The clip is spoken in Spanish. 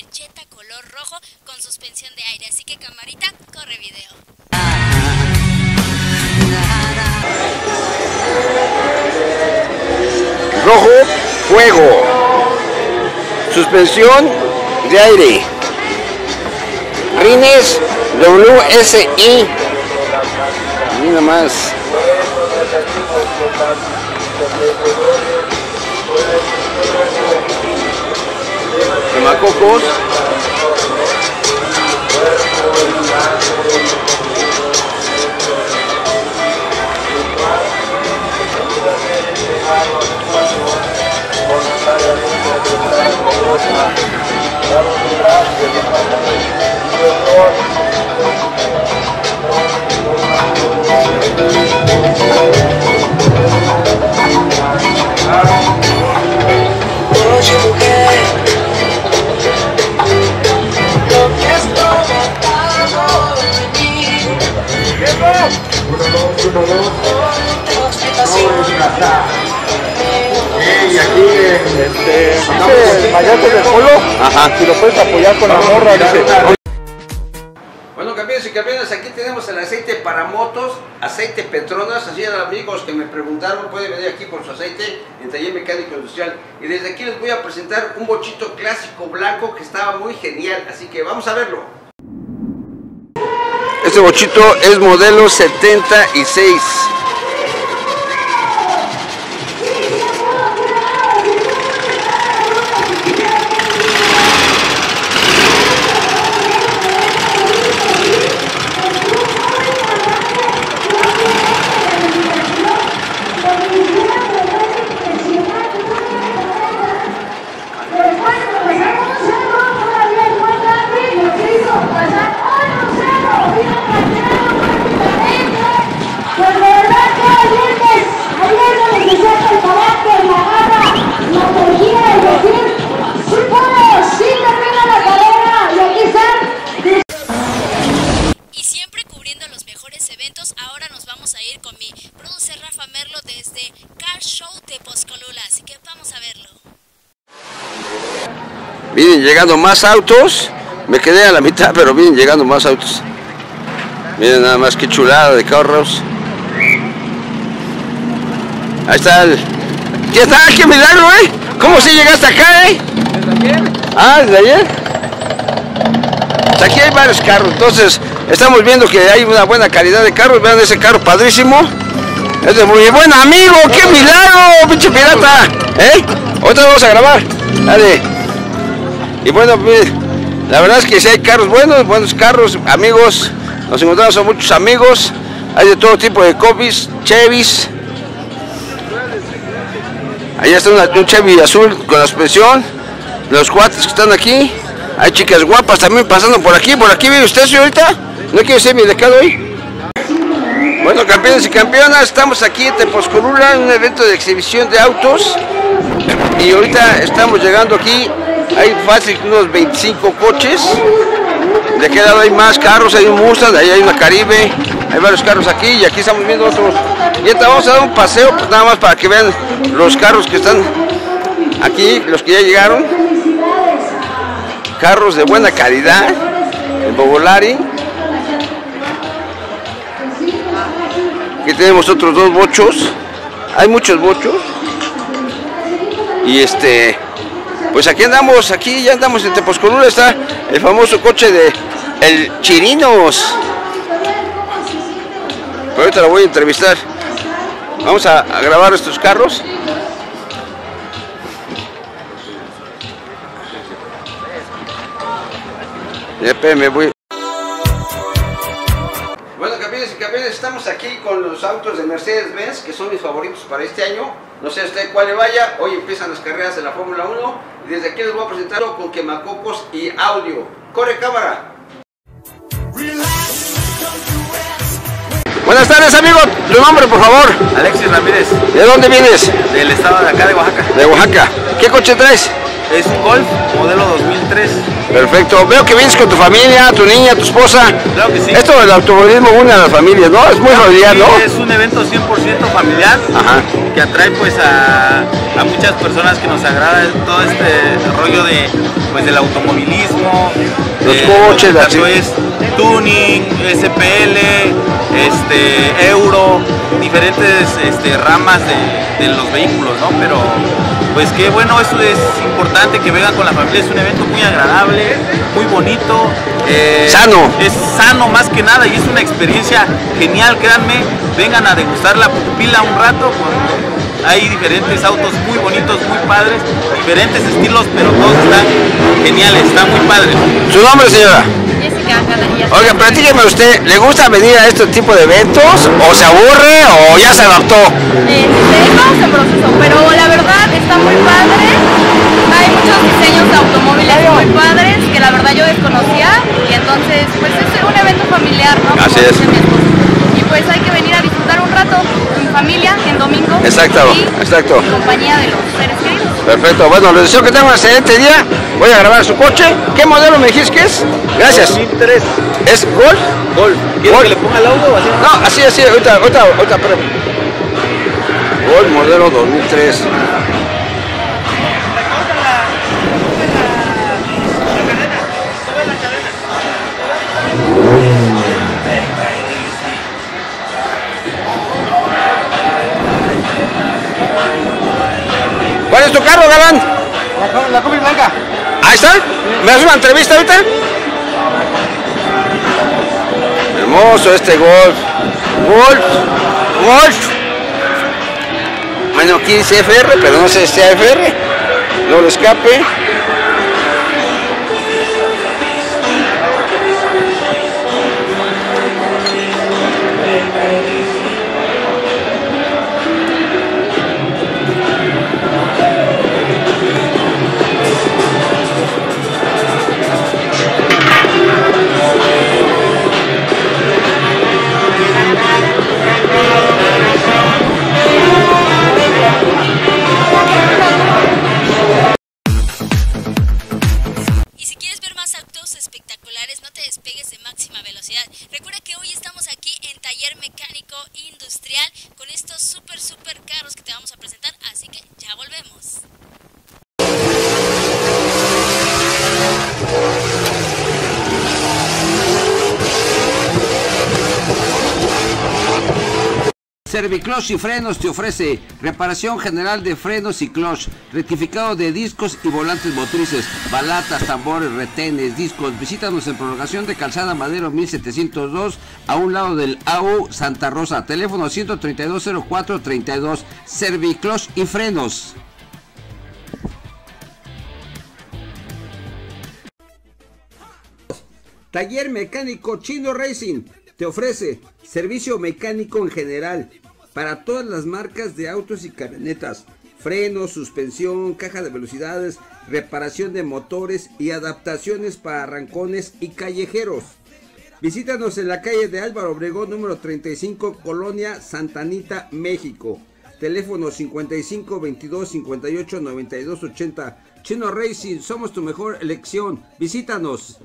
el color rojo con suspensión de aire. Así que camarita, corre video. Rojo, fuego. Suspensión de aire. Rines WSI. Mira más. Quemacocos. Oye Mayate del Polo, Ajá. si lo puedes apoyar con la morra, dice. Bueno, campeones y campeonas, aquí tenemos el aceite para motos, aceite Petronas, así eran amigos que me preguntaron, pueden venir aquí por su aceite en taller mecánico industrial. Y desde aquí les voy a presentar un bochito clásico blanco que estaba muy genial, así que vamos a verlo. Este bochito es modelo 76. Vienen llegando más autos. Me quedé a la mitad, pero vienen llegando más autos. Miren nada más que chulada de carros. Ahí está el... ¿Qué está? ¡Qué milagro, eh! ¿Cómo si llegaste acá, eh? Ah, ¿desde ayer? Aquí hay varios carros, entonces estamos viendo que hay una buena calidad de carros. Vean ese carro padrísimo. Es de muy buen amigo, qué milagro, pinche pirata. ¿Eh? Ahorita vamos a grabar. Dale. Y bueno, pues, la verdad es que si hay carros buenos, buenos carros, amigos. Nos encontramos con muchos amigos. Hay de todo tipo de copies, Chevys. Allá está una- un Chevy azul con la suspensión. Los cuates que están aquí. Hay chicas guapas también pasando por aquí. ¿Por aquí vive usted, señorita? ¿No quiere ser mi decado hoy? Bueno, campeones y campeonas, estamos aquí en Tepozcolula en un evento de exhibición de autos. Y ahorita estamos llegando aquí. Hay fácil unos 25 coches. De aquel lado hay más carros, hay un Mustang, ahí hay una Caribe, hay varios carros aquí y aquí estamos viendo otros. Y ahorita vamos a dar un paseo, pues nada más para que vean los carros que están aquí, los que ya llegaron. Carros de buena calidad, el Bobolari. Aquí tenemos otros dos bochos, hay muchos bochos. Y este, pues aquí andamos, aquí ya andamos en Tepozcolula, está el famoso coche de el Chirinos. Pero ahorita lo voy a entrevistar. Vamos a, grabar estos carros. Espérame, voy. Bueno, campeones y campeones, estamos aquí con los autos de Mercedes-Benz, que son mis favoritos para este año. No sé usted cuál le vaya, hoy empiezan las carreras de la Fórmula 1 y desde aquí les voy a presentar con quemacocos y audio. ¡Corre cámara! Buenas tardes, amigo. Tu nombre, por favor. Alexis Ramírez, ¿De dónde vienes? del estado de acá de Oaxaca. De Oaxaca. ¿Qué coche traes? Es un Golf modelo 2003. Perfecto. Veo que vienes con tu familia, tu niña, tu esposa. Claro que sí. Esto del automovilismo une a las familias, ¿no? Es muy familiar, ¿no? Sí, es un evento 100% familiar Ajá. Que atrae pues a, a muchas personas que nos agrada todo este rollo de pues del automovilismo, Los de- coches, la tanto chi- es tuning, SPL, este euro, diferentes este, ramas de, de los vehículos, ¿no? Pero pues qué bueno, eso es importante que vengan con la familia, es un evento muy agradable, muy bonito. eh, Sano. Es sano más que nada y es una experiencia genial, créanme, vengan a degustar la pupila un rato. con- hay diferentes autos muy bonitos, muy padres, diferentes estilos, pero todos están geniales, están muy padres. ¿Su nombre, señora? Canadillas. Oiga, platíqueme usted, ¿le gusta venir a este tipo de eventos? ¿O se aburre o ya se adaptó? Este, estamos en proceso, pero la verdad está muy padre. Hay muchos diseños de automóviles muy padres que la verdad yo desconocía y entonces pues es un evento familiar, ¿no? Como Así es. dice mi esposo. Y pues hay que venir a disfrutar un rato en familia, en domingo. Exacto, y exacto. En compañía de los seres queridos. Perfecto, bueno, les deseo que tengan un excelente día. Voy a grabar su coche. ¿Qué modelo me dijiste que es? Gracias. 2003, ¿Es Golf? Golf. ¿Quieres Golf. que le ponga el audio o así? No, así, así, ahorita, ahorita, ahorita, espérame. Golf modelo 2003. ¿Cuál es tu carro, galán? La, la blanca. Ahí está. ¿Me haces una entrevista ahorita? Hermoso este golf. Golf. Golf. Bueno, aquí dice FR, pero no sé si sea FR. No le escape. Recuerda que hoy estamos aquí en Taller Mecánico Industrial con estos super, super carros que te vamos a presentar, así que ya volvemos. Servicloch y Frenos te ofrece reparación general de frenos y clutch, rectificado de discos y volantes motrices, balatas, tambores, retenes, discos. Visítanos en prolongación de Calzada Madero 1702 a un lado del AU Santa Rosa. Teléfono 1320432. Servicloch y Frenos. Taller Mecánico Chino Racing te ofrece servicio mecánico en general para todas las marcas de autos y camionetas, frenos, suspensión, caja de velocidades, reparación de motores y adaptaciones para arrancones y callejeros. Visítanos en la calle de Álvaro Obregón número 35, Colonia Santanita, México. Teléfono 55 22 58 92 80. Chino Racing, somos tu mejor elección. Visítanos.